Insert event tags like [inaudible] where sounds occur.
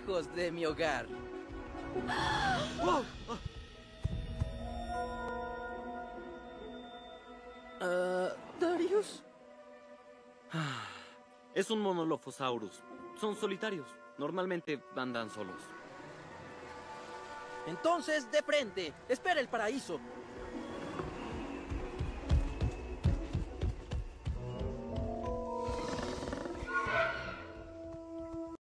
lejos de mi hogar. [gasps] Ah, ¿Darius? Ah, es un monolophosaurus. Son solitarios. Normalmente andan solos. Entonces, de frente. Espera el paraíso.